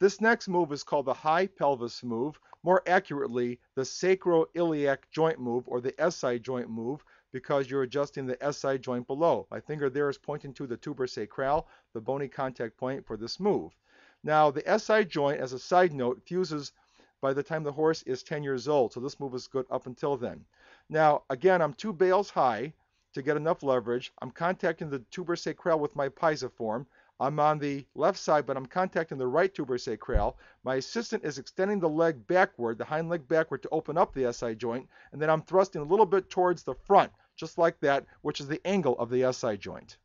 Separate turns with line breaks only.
This next move is called the high pelvis move, more accurately, the sacroiliac joint move or the SI joint move because you're adjusting the SI joint below. My finger there is pointing to the tuber sacral, the bony contact point for this move. Now, the SI joint, as a side note, fuses by the time the horse is 10 years old, so this move is good up until then. Now, again, I'm two bales high to get enough leverage. I'm contacting the tuber sacral with my pisiform. I'm on the left side, but I'm contacting the right tuber sacral. My assistant is extending the leg backward, the hind leg backward to open up the SI joint, and then I'm thrusting a little bit towards the front, just like that, which is the angle of the SI joint.